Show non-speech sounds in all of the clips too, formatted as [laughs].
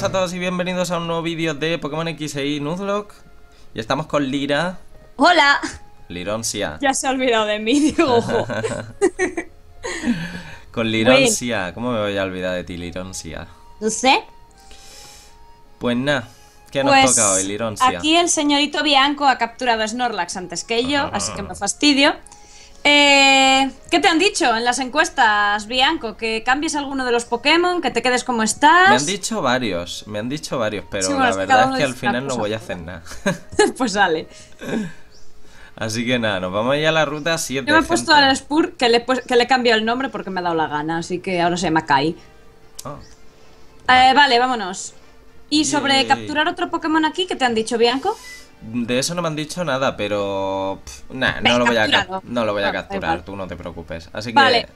buenas a todos y bienvenidos a un nuevo vídeo de Pokémon XY Nuzlocke. Y estamos con Lira, Hola. Lironcia. Ya se ha olvidado de mí, digo, ojo. [laughs] Con Lironcia. ¿Cómo me voy a olvidar de ti, Lironcia? No sé. Pues nada, ¿qué nos Pues toca hoy, Lironcia? aquí el señorito Bianco ha capturado a Snorlax antes que yo, así que me fastidio. Eh, ¿Qué te han dicho en las encuestas, Bianco? ¿Que cambies alguno de los Pokémon? ¿Que te quedes como estás? Me han dicho varios, me han dicho varios, pero Sí, bueno, la verdad es que al final no voy a hacer nada. [laughs] pues sale. [laughs] Así que nada, nos vamos a ir a la ruta 7. Yo me he puesto al Spur que le, he pues- que le he cambiado el nombre porque me ha dado la gana, así que ahora se llama Kai. Eh, vale, vámonos. ¿Y sobre Yay. capturar otro Pokémon aquí? ¿Qué te han dicho, Bianco? De eso no me han dicho nada, pero... pff, nah, Ven, no, lo voy a, no lo voy a capturar, tú no te preocupes. Así que... Vale.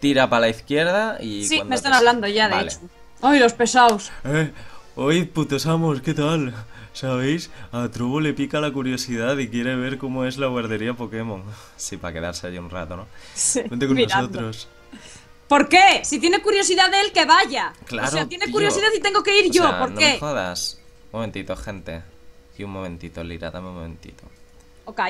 Tira para la izquierda y... Sí, me están te- hablando ya, de Vale. hecho. ¡Ay, los pesados! Eh, oíd, putos amos, ¿qué tal? ¿Sabéis? A Trubo le pica la curiosidad y quiere ver cómo es la guardería Pokémon. Sí, para quedarse allí un rato, ¿no? Sí, Vente con mirando. nosotros. ¿Por qué? Si tiene curiosidad él, que vaya. Claro, o sea, tiene tío. curiosidad y tengo que ir O yo. sea, ¿Por no qué? me jodas. Un momentito, gente. Un momentito, Lira, dame un momentito. Ok.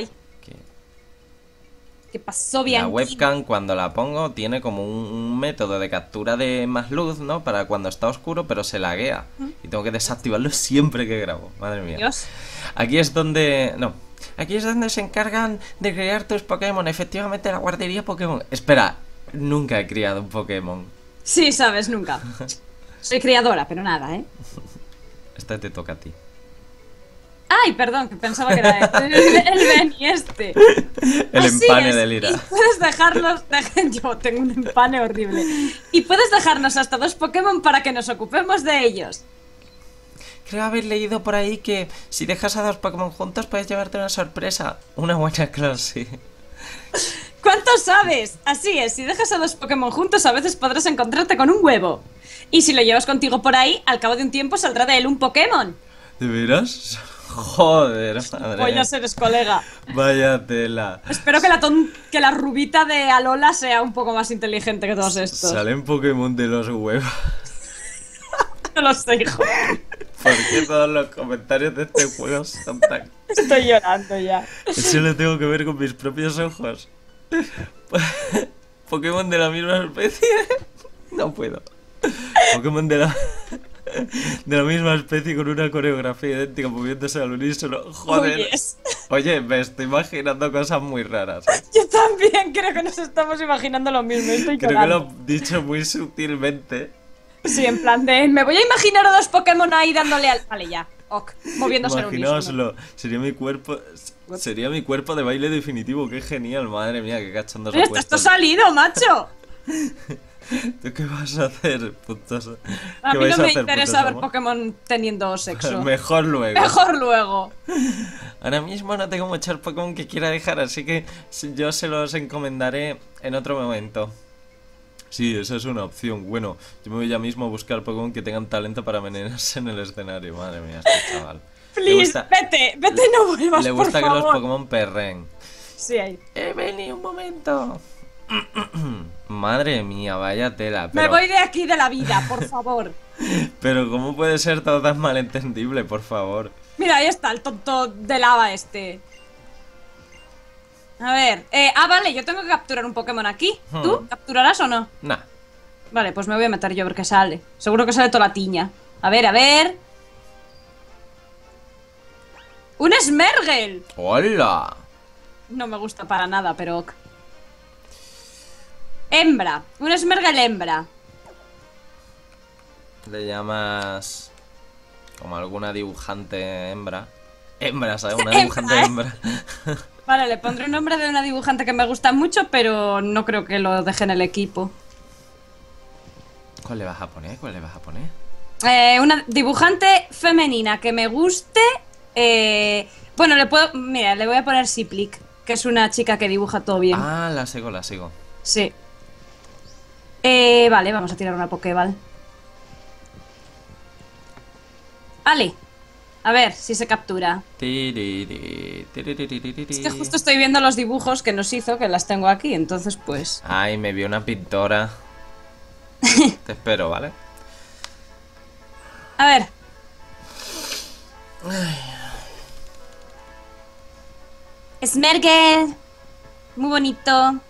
¿Qué pasó, bien? la webcam cuando la pongo tiene como un, un método de captura de más luz, ¿no? Para cuando está oscuro, pero se laguea. Y tengo que desactivarlo siempre que grabo. Madre mía. Dios. Aquí es donde... No. Aquí es donde se encargan de crear tus Pokémon. Efectivamente, la guardería Pokémon. Espera, nunca he criado un Pokémon. Sí, sabes, nunca. [laughs] Soy criadora, pero nada, ¿eh? Este te toca a ti. Ay, perdón, que pensaba que era [laughs] el, el Benny este. El Así empane es, de Lira. Y puedes dejarlos. dejen- Yo tengo un empane horrible. Y puedes dejarnos hasta dos Pokémon para que nos ocupemos de ellos. Creo haber leído por ahí que si dejas a dos Pokémon juntos puedes llevarte una sorpresa. Una buena clase. ¿Cuánto sabes? Así es, si dejas a dos Pokémon juntos, a veces podrás encontrarte con un huevo. Y si lo llevas contigo por ahí, al cabo de un tiempo saldrá de él un Pokémon. ¿De veras? Joder, madre. Voy a ser colega. Vaya tela. Espero que la, ton- que la rubita de Alola sea un poco más inteligente que todos estos. Salen Pokémon de los huevos. [laughs] No lo sé, hijo. ¿Por qué todos los comentarios de este juego son tan... Estoy llorando ya. Eso lo tengo que ver con mis propios ojos. [laughs] Pokémon de la misma especie. [laughs] No puedo. Pokémon de la. De la misma especie con una coreografía idéntica moviéndose al unísono. Joder. Uy, es- Oye, me estoy imaginando cosas muy raras. [laughs] Yo también creo que nos estamos imaginando lo mismo. Estoy Creo que lo he dicho muy sutilmente. Sí, en plan de. Me voy a imaginar a dos Pokémon ahí dándole al. Vale, ya. Ok. Moviéndose al unísono. Imaginaoslo. Sería mi cuerpo. Sería mi cuerpo de baile definitivo. Qué genial, madre mía, qué Oye, esto, esto ha salido, macho. [laughs] ¿Tú qué vas a hacer, putos? A ¿Qué mí no me hacer, interesa ver? Pokémon teniendo sexo. [laughs] Mejor luego. Mejor luego. Ahora mismo no tengo muchos Pokémon que quiera dejar, así que yo se los encomendaré en otro momento. Sí, esa es una opción. Bueno, yo me voy ya mismo a buscar Pokémon que tengan talento para venirse en el escenario. Madre mía, este chaval. Le Please, gusta, vete, vete no vuelvas, le por gusta que los. Pokémon perren. Sí, ahí. ¡Eh, vení un momento! [clears throat] Madre mía, vaya tela. Me voy de aquí de la vida, por favor. [laughs] pero ¿cómo puede ser todo tan malentendible, por favor? Mira, ahí está el tonto de lava este. A ver, eh, ah, vale, yo tengo que capturar un Pokémon aquí. ¿Tú Hmm. capturarás o no? Nah. Vale, pues me voy a meter yo a ver qué sale. Seguro que sale toda la tiña. A ver, a ver. ¡Un Smergel! ¡Hola! No me gusta para nada, pero. Hembra. Un Smergel hembra. Le llamas como alguna dibujante hembra. Hembra, ¿sabes? Una dibujante Hembra, hembra. [laughs] Vale, le pondré un nombre de una dibujante que me gusta mucho, pero no creo que lo deje en el equipo. ¿Cuál le vas a poner? ¿Cuál le vas a poner? Eh, una dibujante femenina que me guste. eh, bueno, le puedo. Mira, le voy a poner Siplik, que es una chica que dibuja todo bien. Ah, la sigo, la sigo. Sí. Eh, vale, vamos a tirar una Pokéball. Vale. A ver si se captura. Es que justo estoy viendo los dibujos que nos hizo, que las tengo aquí, entonces pues... [laughs] Ay, me vio una pintora. [laughs] Te espero, ¿vale? A ver. Smergel. Muy bonito.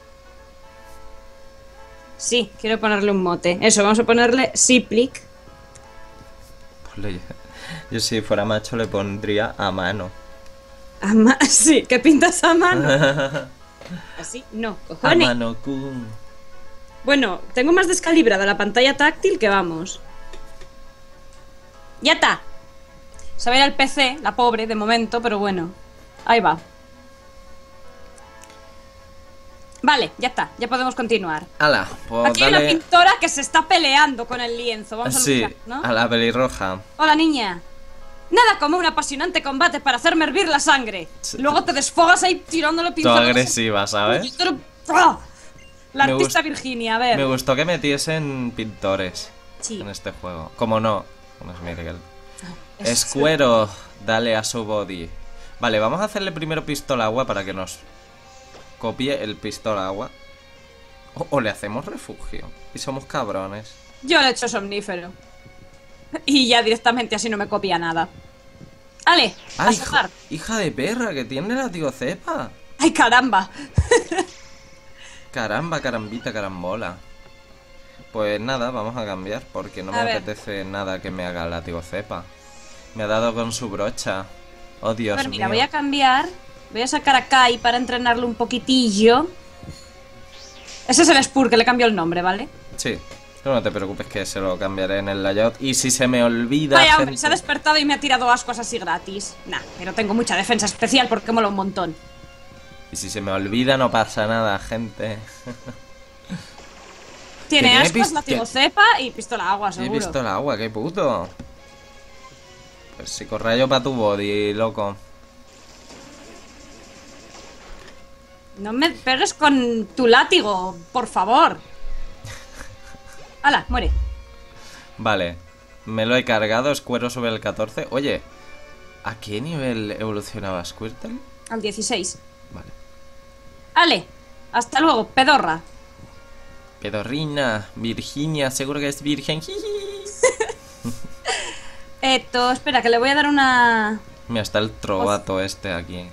Sí, quiero ponerle un mote. Eso, vamos a ponerle Siplic. Yo si fuera macho le pondría a mano. A ma- [laughs] sí, que pintas a mano. [laughs] Así, no, A cojones. mano, kun. Bueno, tengo más descalibrada la pantalla táctil que vamos. Ya está. Se va a ir al PC, la pobre, de momento, pero bueno. Ahí va. Vale, ya está, ya podemos continuar. Ala, pues Aquí hay una dale. pintora que se está peleando con el lienzo. Vamos a Sí, luchar, ¿no? a la pelirroja. Hola, niña. Nada como un apasionante combate para hacerme hervir la sangre. Luego te desfogas ahí tirándole pincelas. agresiva, ¿sabes? ¡Ah! La artista Virginia, a ver. Me gustó que metiesen pintores Sí. en este juego. Como no, no es Miguel. Es- Escuero, dale a su body. Vale, vamos a hacerle primero pistola agua para que nos copie el pistola agua. O, o le hacemos refugio. Y somos cabrones. Yo le he hecho somnífero. Y ya directamente así no me copia nada. Ale, a ¡Ay, soltar. hija, hija de perra! Que tiene la tío cepa. ¡Ay, caramba! Caramba, carambita, carambola. Pues nada, vamos a cambiar porque no A me ver. apetece nada que me haga la tío cepa. Me ha dado con su brocha. Oh, Dios a ver, mira, mío. voy a cambiar. Voy a sacar a Kai para entrenarlo un poquitillo. Ese es el Spur, que le cambio el nombre, ¿vale? Sí, tú no te preocupes que se lo cambiaré en el layout. Y si se me olvida. Vaya, hombre, se ha despertado y me ha tirado ascuas así gratis. Nah, pero tengo mucha defensa especial porque mola un montón. Y si se me olvida, no pasa nada, gente. [laughs] Tiene ascuas, látigo cepa y pistola agua, seguro. visto el agua, qué puto. Pues psicorrayo para tu body, loco. No me pegues con tu látigo, por favor. ¡Hala, muere! Vale, me lo he cargado, Escuero sobre el 14. Oye, ¿a qué nivel evolucionaba Squirtle? Al 16. Vale. ¡Ale! Hasta luego, pedorra. Pedorrina, Virginia, seguro que es virgen. [laughs] Esto, espera, que le voy a dar una... Mira, está el trovato este aquí.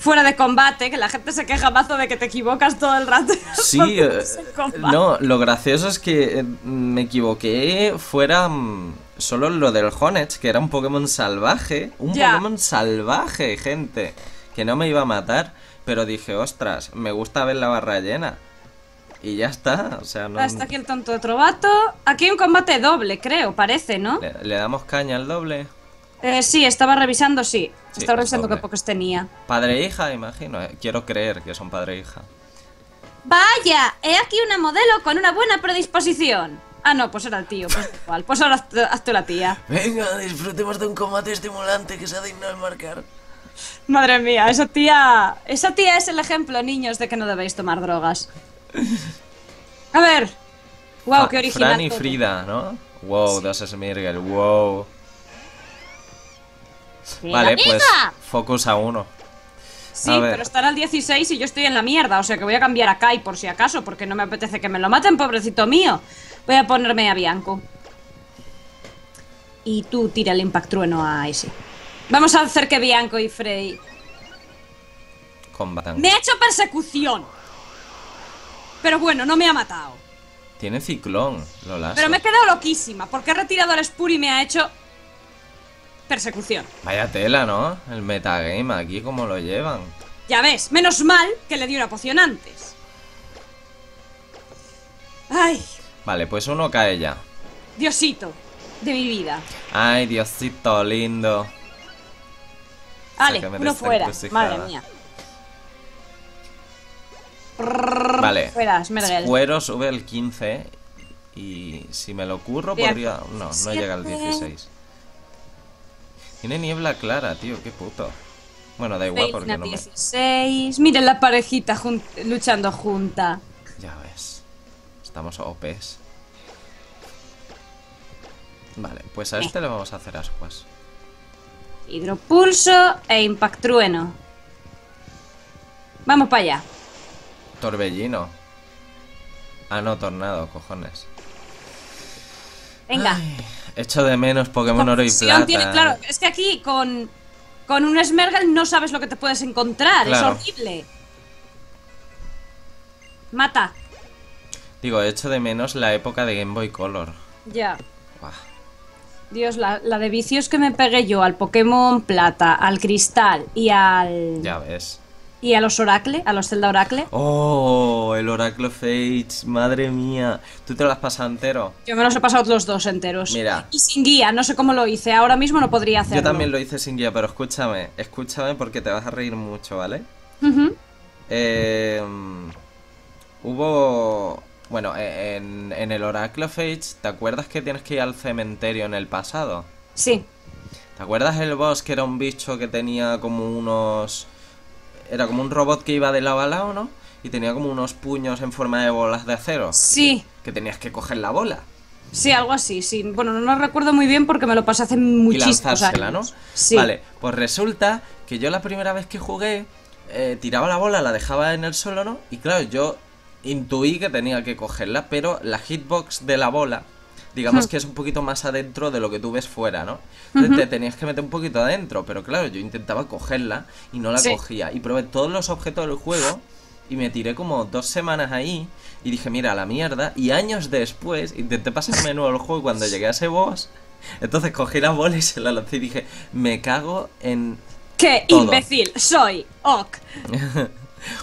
Fuera de combate, que la gente se queja mazo de que te equivocas todo el rato. [laughs] Sí, eh, no, lo gracioso es que eh, me equivoqué fuera mm, solo lo del Honedge, que era un Pokémon salvaje. Un. Pokémon salvaje, gente. Que no me iba a matar, pero dije, ostras, me gusta ver la barra llena. Y ya está, o sea, no... Hasta aquí el tonto de Trovato. Aquí hay un combate doble, creo, parece, ¿no? ¿Le, le damos caña al doble? Eh, sí, estaba revisando, sí. Sí, estaba es revisando qué pocos tenía. Padre e hija, imagino. eh. Quiero creer que son padre e hija. Vaya, he aquí una modelo con una buena predisposición. Ah, no, pues era el tío, pues [laughs] igual. Pues ahora haz- tú la tía. Venga, disfrutemos de un combate estimulante que sea digno de marcar. Madre mía, esa tía. Esa tía es el ejemplo, niños, de que no debéis tomar drogas. A ver. Wow, qué original. Fran y todo. Frida, ¿no? Wow, dos Smirgel, wow. ¡Qué Vale, amiga! pues focus a uno. Sí, pero estará al 16 y yo estoy en la mierda, o sea que voy a cambiar a Kai por si acaso, porque no me apetece que me lo maten, pobrecito mío. Voy a ponerme a Bianco. Y tú tira el impact trueno a ese. Vamos a hacer que Bianco y Frey. Combatan. Me ha hecho persecución. Pero bueno, no me ha matado. Tiene ciclón, Lola. Pero me he quedado loquísima, porque he retirado al Spur y me ha hecho persecución. Vaya tela, ¿no? El metagame aquí, ¿cómo lo llevan? Ya ves, menos mal que le di una poción antes. Ay, Vale, pues uno cae ya. Diosito de mi vida. Ay, Diosito lindo. Vale, uno fuera. Madre mía. Vale. Fuera. Cuero sube el 15. Y si me lo curro, podría. No, no llega al Siete. 16. Tiene niebla clara, tío, qué puto. Bueno, da igual porque no me. 16. Miren la parejita jun- luchando junta. Ya ves. Estamos OPs. Vale, pues a Eh. este le vamos a hacer ascuas. Hidropulso e impact trueno. Vamos para allá. Torbellino. Ah, no, tornado, cojones. Venga. Ay, Echo de menos Pokémon Oro y Plata. tiene- claro, es que aquí con, con un Smergel no sabes lo que te puedes encontrar. Claro. Es horrible. Mata. Digo, echo de menos la época de Game Boy Color. Ya. Buah. Dios, la, la de vicios que me pegué yo al Pokémon Plata, al Cristal y al. Ya ves. Y a los Oracle, a los Zelda Oracle. Oh, el Oracle of Fates, madre mía. ¿Tú te lo has pasado entero? Yo me los he pasado los dos enteros. Mira. Y sin guía, no sé cómo lo hice. Ahora mismo no podría hacerlo. Yo también lo hice sin guía, pero escúchame, escúchame porque te vas a reír mucho, ¿vale? Eh, hubo... Bueno, e- en, en el Oracle of Fates, ¿te acuerdas que tienes que ir al cementerio en el pasado? Sí. ¿Te acuerdas el boss que era un bicho que tenía como unos... Era como un robot que iba de lado a lado, ¿no? Y tenía como unos puños en forma de bolas de acero. Sí. Que tenías que coger la bola. Sí, algo así, sí. Bueno, no lo recuerdo muy bien porque me lo pasé hace muchísimos y lanzársela, ¿no? años. Sí. Vale, pues resulta que yo la primera vez que jugué, eh, tiraba la bola, la dejaba en el suelo, ¿no? Y claro, yo intuí que tenía que cogerla, pero la hitbox de la bola, digamos que es un poquito más adentro de lo que tú ves fuera, ¿no? Entonces te tenías que meter un poquito adentro, pero claro, yo intentaba cogerla y no la Sí. cogía. Y probé todos los objetos del juego y me tiré como dos semanas ahí y dije, mira, la mierda. Y años después intenté pasarme de nuevo el juego y cuando llegué a ese boss, entonces cogí la bola y se la lancé y dije, me cago en... ¡Qué Todo. imbécil! Soy Ok. [laughs]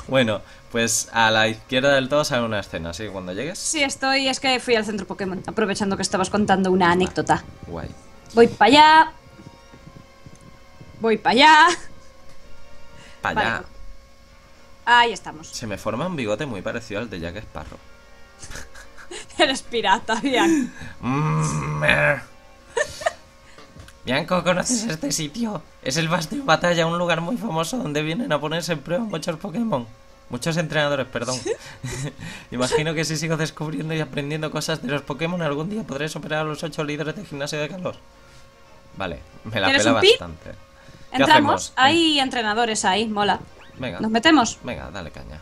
Bueno, pues a la izquierda del todo sale una escena, que cuando llegues... Sí, estoy. Es que fui al centro Pokémon, aprovechando que estabas contando una anécdota. Guay. Voy para allá. Voy para allá. Para allá. Vale. Ahí estamos. Se me forma un bigote muy parecido al de Jack Sparrow. [laughs] Eres pirata, bien. Mm. Bianco, ¿conoces este sitio? Es el Bastión Batalla, un lugar muy famoso donde vienen a ponerse en prueba muchos Pokémon. Muchos entrenadores, perdón. [laughs] Imagino que si sigo descubriendo y aprendiendo cosas de los Pokémon, algún día podré superar a los ocho líderes de gimnasio de calor. Vale, me la ¿Quieres pela bastante. ¿Qué Entramos. hacemos? Hay entrenadores ahí, mola. Venga, ¿Nos metemos? venga, dale caña.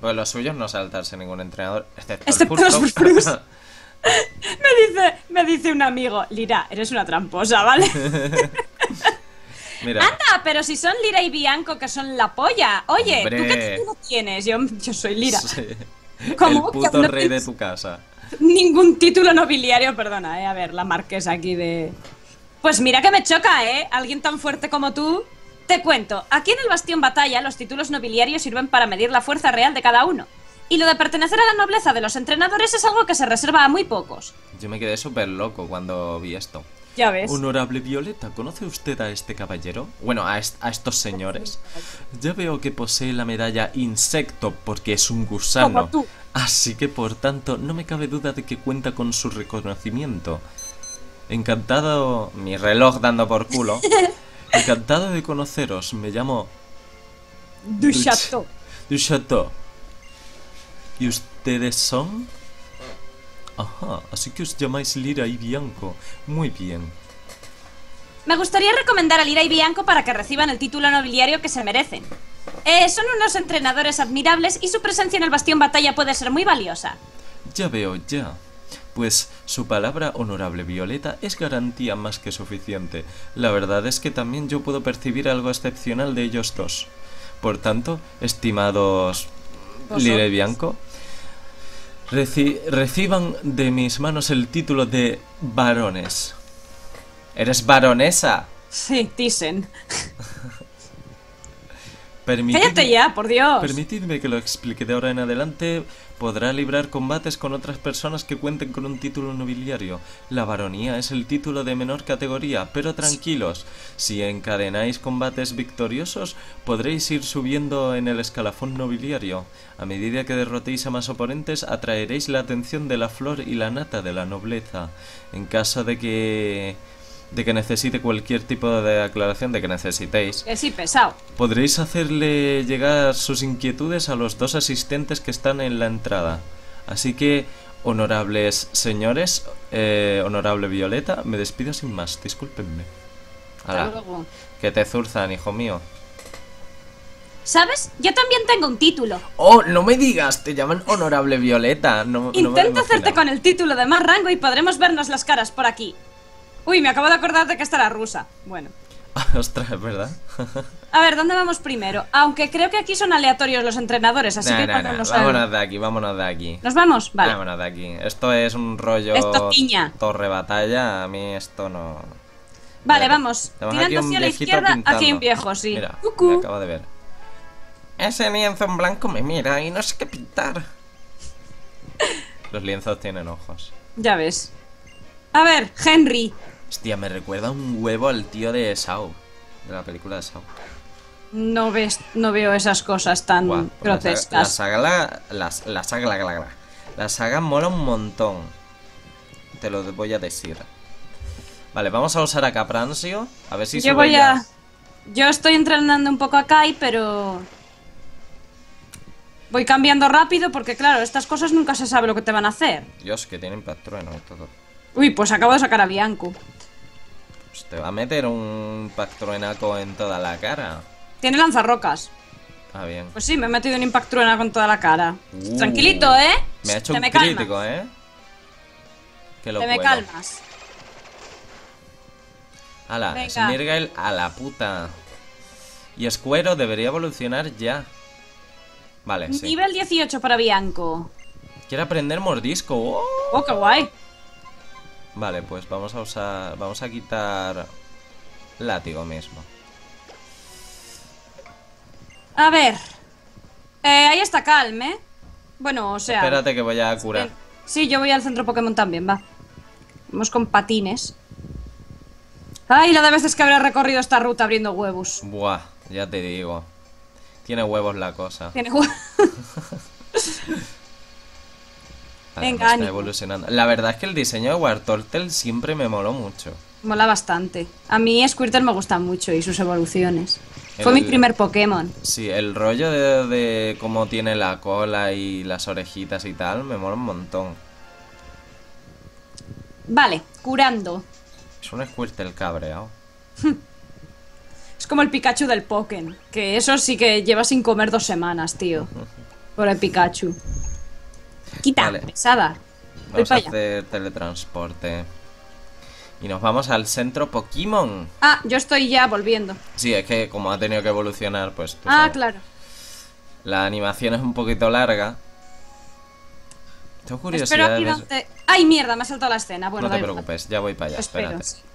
Pues lo suyo es no saltarse ningún entrenador, excepto, Excepto el los. Furfrux. [laughs] Me dice, me dice un amigo, Lira, eres una tramposa, ¿vale? [laughs] Mira, Anda, pero si son Lira y Bianco, que son la polla. Oye, ¿tú Hombre. qué título tienes? Yo, yo soy Lira. sí. [laughs] ¿Cómo? el ¿Que puto no rey de tu casa. Ningún título nobiliario, perdona, eh. A ver, la marquesa aquí de. Pues mira que me choca, eh. Alguien tan fuerte como tú. Te cuento, aquí en el Bastión Batalla los títulos nobiliarios sirven para medir la fuerza real de cada uno. Y lo de pertenecer a la nobleza de los entrenadores es algo que se reserva a muy pocos. Yo me quedé súper loco cuando vi esto. Ya ves. Honorable Violeta, ¿conoce usted a este caballero? Bueno, a, est- a estos señores. Ya veo que posee la medalla Insecto porque es un gusano. Así que por tanto, no me cabe duda de que cuenta con su reconocimiento. Encantado. Mi reloj dando por culo. [laughs] Encantado de conoceros. Me llamo Du Chateau. Du Chateau. ¿Y ustedes son? Ajá, así que os llamáis Lira y Bianco. Muy bien. Me gustaría recomendar a Lira y Bianco para que reciban el título nobiliario que se merecen. Eh, son unos entrenadores admirables y su presencia en el Bastión Batalla puede ser muy valiosa. Ya veo, ya. Pues su palabra, honorable Violeta, es garantía más que suficiente. La verdad es que también yo puedo percibir algo excepcional de ellos dos. Por tanto, estimados. Lira y Bianco, reci- reciban de mis manos el título de varones. ¿Eres varonesa? Sí, Thyssen. [laughs] Permitidme- Cállate ya, por Dios. Permitidme que lo explique de ahora en adelante. Podrá librar combates con otras personas que cuenten con un título nobiliario. La baronía es el título de menor categoría, pero tranquilos, si encadenáis combates victoriosos, podréis ir subiendo en el escalafón nobiliario. A medida que derrotéis a más oponentes, atraeréis la atención de la flor y la nata de la nobleza. En caso de que de que necesite cualquier tipo de aclaración, de que necesitéis, Que sí, pesado. Podréis hacerle llegar sus inquietudes a los dos asistentes que están en la entrada. Así que, honorables señores, eh, honorable Violeta, me despido sin más, discúlpenme. Hasta luego. que te zurzan, hijo mío. ¿Sabes? Yo también tengo un título. ¡Oh, no me digas! Te llaman honorable Violeta. No, no me Intenta hacerte con el título de más rango y podremos vernos las caras por aquí. Uy, me acabo de acordar de que esta era rusa. Bueno. [laughs] Ostras, es verdad. [laughs] A ver, ¿dónde vamos primero? Aunque creo que aquí son aleatorios los entrenadores, así Nah, que nah, cuando nah, nos Vámonos de aquí, vámonos de aquí. ¿Nos vamos? Vale. Vámonos de aquí. Esto es un rollo Esto tiña. torre batalla. A mí esto no. Vale, Mira, vamos. Tirando hacia la izquierda, aquí hay pintando. un viejo, sí. Mira, me acabo de ver. Ese lienzo en blanco me mira y no sé qué pintar. [laughs] Los lienzos tienen ojos. Ya ves. A ver, Henry. Hostia, me recuerda un huevo al tío de Saw. De la película de Saw. No ves, no veo esas cosas tan Buah, pues la saga- La grotescas. la, saga, la, la, la, la saga mola un montón. Te lo voy a decir. Vale, vamos a usar a Caprancio. A ver si Yo voy ya. a. Yo estoy entrenando un poco a Kai, pero. Voy cambiando rápido porque, claro, estas cosas nunca se sabe lo que te van a hacer. Dios, que tiene impacto trueno y todo. Uy, pues acabo de sacar a Bianco. Pues te va a meter un pactruenaco en toda la cara. Tiene lanzarrocas. Ah, bien. Pues sí, me he metido un impactruena con toda la cara. Uh, Tranquilito, ¿eh? Me ha hecho Te un me calmas. crítico, ¿eh? Que lo Te me calmas. Ala. Smirgail a la puta. Y Escuero debería evolucionar ya. Vale, sí. Nivel 18 para Bianco. Quiere aprender mordisco. ¡Oh! Oh, qué guay. Vale, pues vamos a usar. Vamos a quitar. Látigo mismo. A ver. Eh, ahí está Calm, ¿eh? Bueno, o sea. Espérate que voy a curar. eh, Sí, yo voy al centro Pokémon también, va. Vamos con patines. Ay, la de veces que habrá recorrido esta ruta abriendo huevos. Buah, ya te digo. Tiene huevos la cosa. Tiene hue- Vale, [laughs] Venga, me está ánimo. evolucionando. La verdad es que el diseño de Wartortle siempre me moló mucho. Mola bastante. A mí Squirtle me gusta mucho y sus evoluciones. Fue mi primer Pokémon. Sí, el rollo de, de cómo tiene la cola y las orejitas y tal, me mola un montón. Vale, curando. Es un Squirtle cabreado. [laughs] Es como el Pikachu del Pokémon. Que eso sí que lleva sin comer dos semanas, tío. [laughs] Por el Pikachu. Quita, Vale. pesada. Voy Vamos a allá. hacer teletransporte. Y nos vamos al centro Pokémon. Ah, yo estoy ya volviendo. Sí, es que como ha tenido que evolucionar, pues tú Ah, sabes. claro. La animación es un poquito larga. Tengo curiosidad aquí. ¡Ay, mierda! Me ha saltado la escena. Bueno, no te preocupes, ya voy para allá, Espero. espérate.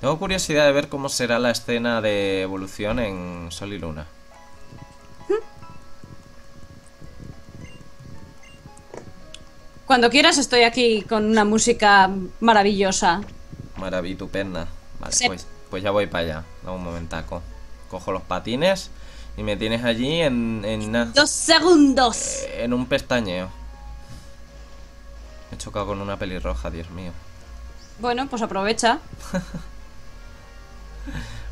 Tengo curiosidad de ver cómo será la escena de evolución en Sol y Luna. Cuando quieras estoy aquí con una música maravillosa. Maravitupenda. Vale, Sí. pues, pues ya voy para allá. Dame un momentaco. Cojo los patines y me tienes allí en, en, Dos segundos. en un pestañeo. Me he chocado con una pelirroja, Dios mío. Bueno, pues aprovecha. [laughs]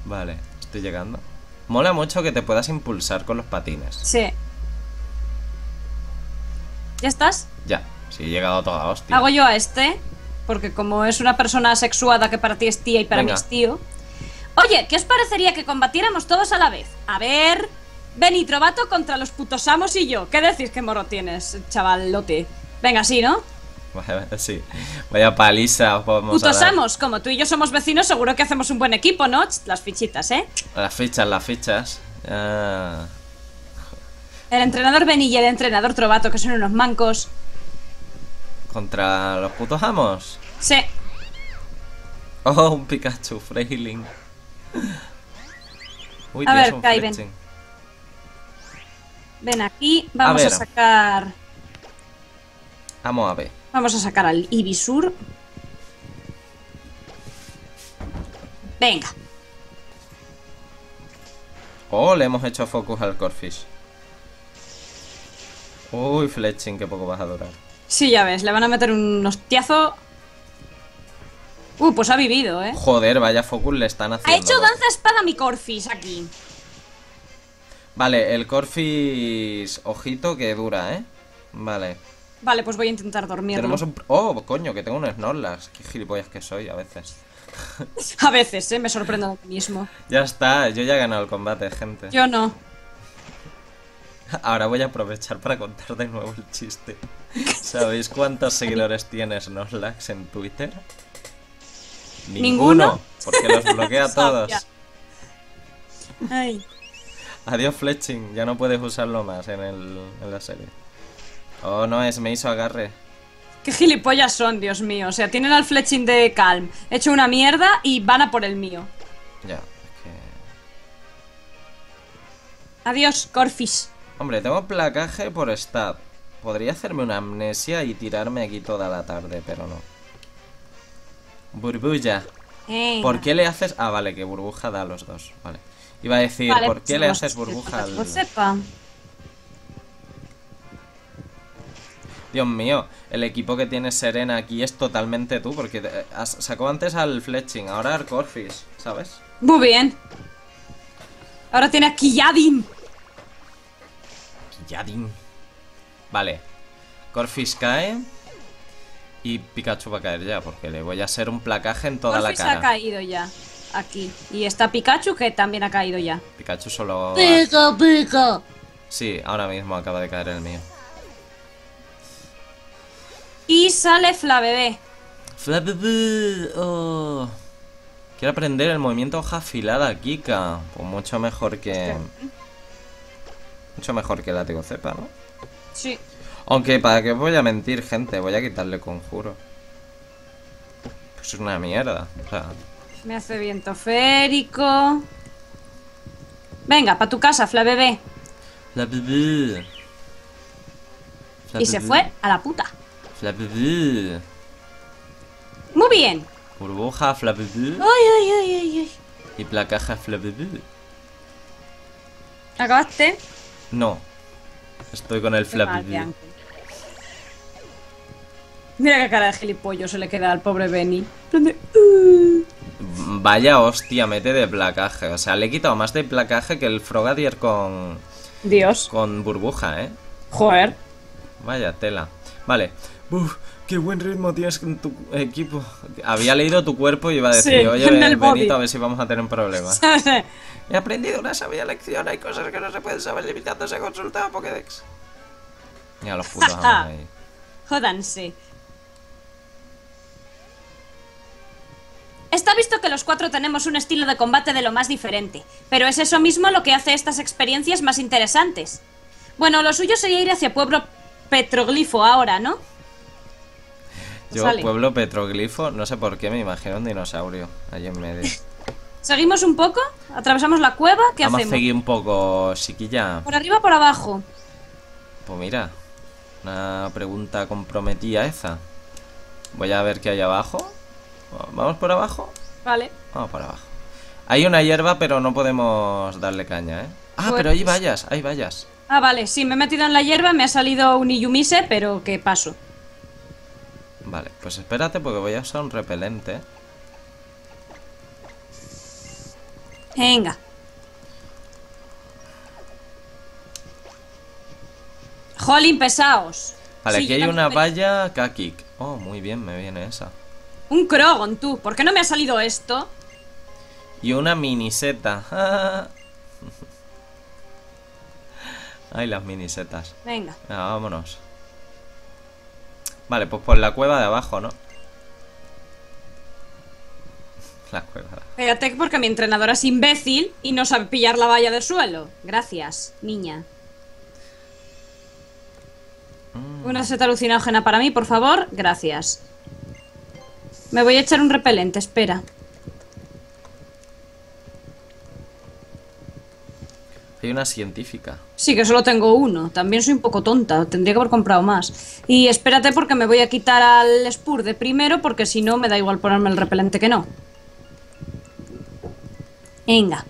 Vale, estoy llegando. Mola mucho que te puedas impulsar con los patines. Sí. ¿Ya estás? Ya, sí, he llegado a toda hostia. Hago yo a este, porque como es una persona sexuada que para ti es tía y para Venga. mí es tío. Oye, ¿qué os parecería que combatiéramos todos a la vez? A ver. Benny Trovato contra los putos amos y yo. ¿Qué decís que morro tienes, chavalote? Venga, sí, ¿no? Vaya, [laughs] sí. Vaya paliza os vamos a Putos dar. amos, como tú y yo somos vecinos, seguro que hacemos un buen equipo, ¿no? Las fichitas, ¿eh? Las fichas, las fichas. Ah, El entrenador Benny y el entrenador Trovato, que son unos mancos. Contra los putos amos. Sí. Oh, un Pikachu, Frailing. Uy, A ver, Kai, ven. Ven aquí, vamos a, sacar. Vamos a ver. Vamos a sacar al Ibisur. Venga. Oh, le hemos hecho focus al Corfish. Uy, Fletching, que poco vas a durar. Sí, ya ves, le van a meter un hostiazo. Uh, pues ha vivido, ¿eh? Joder, vaya focus le están Ha haciendo. hecho danza espada mi Corfis aquí. Vale, el Corfish, ojito que dura, ¿eh? Vale. Vale, pues voy a intentar dormirlo. Tenemos un... Oh, coño, que tengo un Snorlax. Qué gilipollas que soy a veces. [laughs] A veces, ¿eh? Me sorprendo de mí mismo. Ya está, yo ya he ganado el combate, gente. Yo no. Ahora voy a aprovechar para contar de nuevo el chiste. ¿Sabéis cuántos seguidores tiene Snorlax en Twitter? ¿Ninguno? Porque los bloquea [laughs] a todos. Ay. Adiós Fletching, ya no puedes usarlo más en, el, en la serie. Oh, no, es me hizo agarre. Qué gilipollas son, Dios mío. O sea, tienen al fletching de Calm hecho una mierda y van a por el mío. Ya, es que... Adiós, Corfish. Hombre, tengo placaje por stat. Podría hacerme una amnesia y tirarme aquí toda la tarde, pero no. Burbuja. ¿Por qué le haces...? Ah, vale, que burbuja da a los dos. Vale. Iba a decir, Vale, ¿por qué pues le vamos haces burbuja al...? sepa. Dios mío, el equipo que tiene Serena aquí es totalmente tú, porque has- sacó antes al Fletching, ahora al Corfish, ¿sabes? Muy bien. Ahora tiene a Kiyadim. Yadin. Vale. Corfish cae. Y Pikachu va a caer ya, porque le voy a hacer un placaje en toda Corfish la ha cara. caído ya. Aquí. Y está Pikachu que también ha caído ya. Pikachu solo. Pica, pica. Sí, ahora mismo acaba de caer el mío. Y sale Flabebé. Flabubu, oh. Quiero aprender el movimiento hoja afilada, Kika. Pues mucho mejor que. Mucho mejor que el látigo cepa, ¿no? Sí. Aunque, ¿para qué voy a mentir, gente? Voy a quitarle conjuro. Pues es una mierda. O sea, Me hace viento férico. Venga, pa' tu casa, Flabebé. Flabubu. Y se fue a la puta. Flabubu. Muy bien. Burbuja, Flabubu. Ay, ay, ay, ay, ay. Y placaje, Flabubu. ¿Acabaste? No. Estoy con el. Bianca. Mira qué cara de gilipollo se le queda al pobre Benny. "Uh". Vaya hostia, mete de placaje. O sea, le he quitado más de placaje que el Frogadier con, Dios. con burbuja, ¿eh? Joder. Vaya tela. Vale. Uf, qué buen ritmo tienes con tu equipo. Había leído tu cuerpo y iba a decir, Sí, oye, body. Benito, a ver si vamos a tener un problema. [laughs] He aprendido una sabia lección. Hay cosas que no se pueden saber limitándose a consultar a Pokédex. Mira los putos [laughs] ahí. Jódanse. Está visto que los cuatro tenemos un estilo de combate de lo más diferente, pero es eso mismo lo que hace estas experiencias más interesantes. Bueno, lo suyo sería ir hacia Pueblo Petroglifo ahora, ¿no? Yo, Sale. pueblo petroglifo, no sé por qué me imagino un dinosaurio allí en medio. [laughs] ¿Seguimos un poco? ¿Atravesamos la cueva? ¿Qué Vamos a seguir un poco, chiquilla. ¿Por arriba o por abajo? Pues mira, una pregunta comprometida esa. Voy a ver qué hay abajo. ¿Vamos por abajo? Vale. Vamos por abajo. Hay una hierba, pero no podemos darle caña, ¿eh? Ah, pero hay Pues- vallas, hay vallas. Ah, vale, sí, me he metido en la hierba, me ha salido un Iyumise, pero que paso. Vale, pues espérate porque voy a usar un repelente. Venga. Jolín, pesaos. Vale, Sí, aquí hay una valla Kakik. Oh, muy bien, me viene esa. Un Krogon, tú. ¿Por qué no me ha salido esto? Y una miniseta. [laughs] Ay, las minisetas. Venga. Venga, vámonos. Vale, pues por la cueva de abajo, ¿no? La cueva. de abajo. Espérate porque mi entrenadora es imbécil y no sabe pillar la valla del suelo. Gracias, niña. Mm. Una seta alucinógena para mí, por favor. Gracias. Me voy a echar un repelente, espera. Hay una científica. Sí, que solo tengo uno. También soy un poco tonta. Tendría que haber comprado más. Y espérate porque me voy a quitar al Spur de primero porque si no me da igual ponerme el repelente que no. Venga.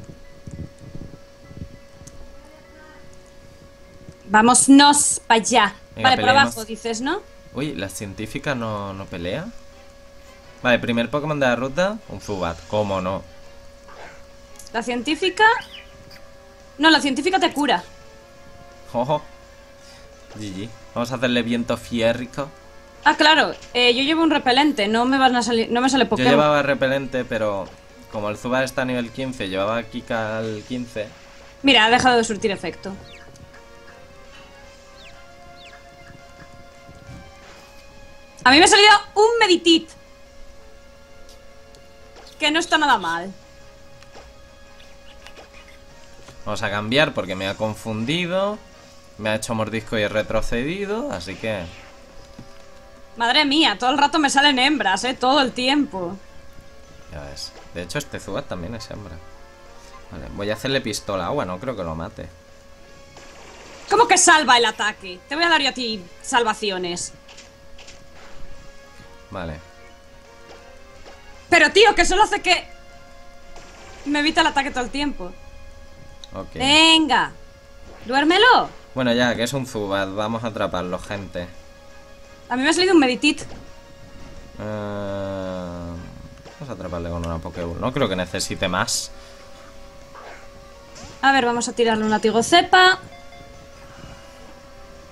Vámonos para allá. Venga, vale, por peleemos. abajo dices, ¿no? Uy, ¿la científica no, no pelea? Vale, primer Pokémon de la ruta, un Zubat. ¿Cómo no? La científica... No, la científica te cura. Ojo. GG. Vamos a hacerle viento fiérrico. Ah, claro. eh, yo llevo un repelente. No me van a salir... No me sale Yo Pokémon. llevaba repelente, pero como el Zubat está a nivel 15, llevaba Kika al 15. Mira, ha dejado de surtir efecto. A mí me ha salido un Meditit. que no está nada mal. Vamos a cambiar porque me ha confundido. Me ha hecho mordisco y he retrocedido, así que... Madre mía, todo el rato me salen hembras, ¿eh? Todo el tiempo. Ya ves. De hecho, este Zubat también es hembra. Vale, voy a hacerle pistola agua, no creo que lo mate. ¿Cómo que salva el ataque? Te voy a dar yo a ti salvaciones. Vale. Pero tío, que solo hace que... Me evita el ataque todo el tiempo. Ok. Venga. Duérmelo. Bueno, ya, que es un Zubat. Vamos a atraparlo, gente. A mí me ha salido un Meditit. Eh, Vamos a atraparle con una Pokéball. No creo que necesite más. A ver, vamos a tirarle un látigo cepa.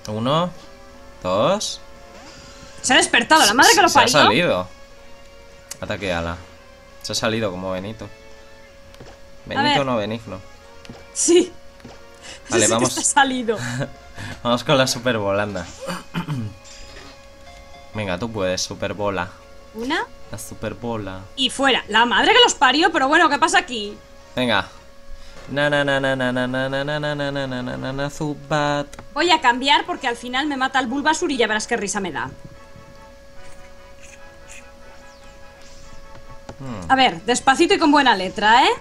Uno. Dos. Se ha despertado, la madre que lo Se ha parió. salido. Ataque ala. Se ha salido como Benito. Benito no benigno. Sí. Vale, [laughs] Sí que vamos. se ha salido. [laughs] Vamos con la super volanda. [clears throat] Venga, tú puedes, super bola. Una La super bola. y fuera. La madre que los parió, pero bueno, ¿qué pasa aquí? Venga. Na na na na na na na na na na na na na na na na Zubat. Voy a cambiar porque al final me mata el Bulbasur y ya verás qué risa me da. Hmm. A ver, despacito y con buena letra, ¿eh?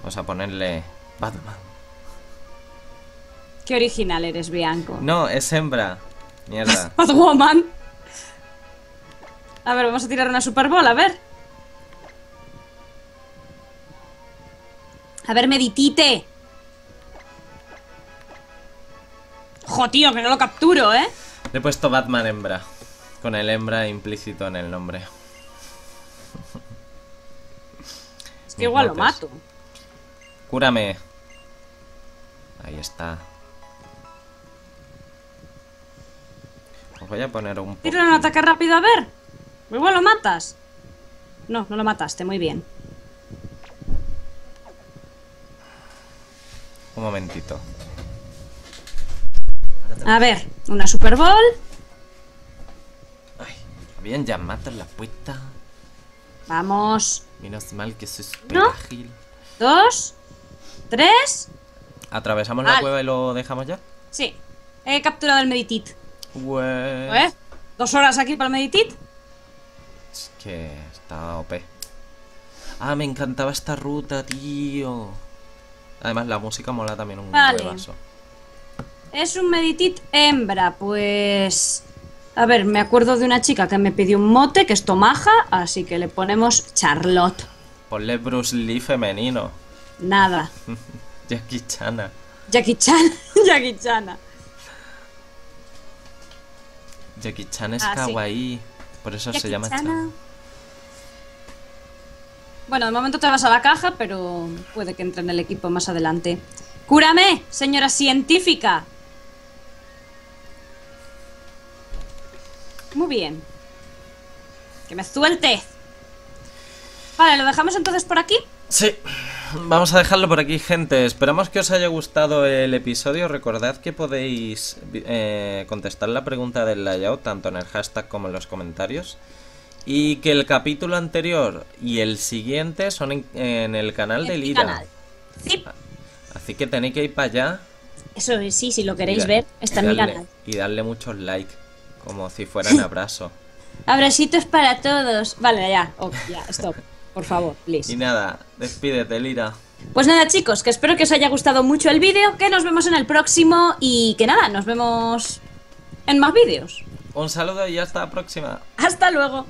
Vamos a ponerle Batman. Qué original eres, Bianco. No, es hembra. Mierda. Batwoman. A ver, vamos a tirar una Super Bowl, a ver. A ver, meditite. Jo, tío, que no lo capturo, ¿eh? Le he puesto Batman hembra. Con el hembra implícito en el nombre. [laughs] Es que igual lo mato. Cúrame. Ahí está. Os voy a poner un poco. Tira un ataque rápido, a ver. Igual lo matas. No, no lo mataste, muy bien. Un momentito. A ver, una Super Bowl. Ay, habían ya matado la puerta. Vamos. Menos mal que soy súper ¿No? ágil. Dos. Tres. ¿Atravesamos la cueva y lo dejamos ya? Sí. He capturado el Meditit. Pues... ¿Eh? Dos horas aquí para el Meditit. Es que está OP. Ah, me encantaba esta ruta, tío. Además, la música mola también un Vale. huevazo. Es un Meditit hembra, pues... A ver, me acuerdo de una chica que me pidió un mote, que es Tomaja, así que le ponemos Charlotte. Ponle Bruce Lee femenino. Nada. Jackie [laughs] Chana. Jackie Chan. Jackie Chana. [laughs] Jackie Chan es Ah, sí. kawaii. Por eso se llama Chana. Chan. Bueno, de momento te vas a la caja, pero puede que entre en el equipo más adelante. ¡Cúrame, señora científica! Muy bien. Que me suelte. Vale, ¿lo dejamos entonces por aquí? Sí, vamos a dejarlo por aquí, gente. Esperamos que os haya gustado el episodio. Recordad que podéis eh, contestar la pregunta del layout tanto en el hashtag como en los comentarios. Y que el capítulo anterior y el siguiente son en, en el canal de Lira. Sí, Así que tenéis que ir para allá. eso sí, si lo queréis ver, está en mi canal. Y darle muchos likes, como si fueran [laughs] abrazo. Abrasitos para todos. Vale, ya, oh, ya, stop. Por favor, please. Y nada, despídete, Lira. Pues nada, chicos, que espero que os haya gustado mucho el vídeo, que nos vemos en el próximo y que nada, nos vemos en más vídeos. Un saludo y hasta la próxima. Hasta luego.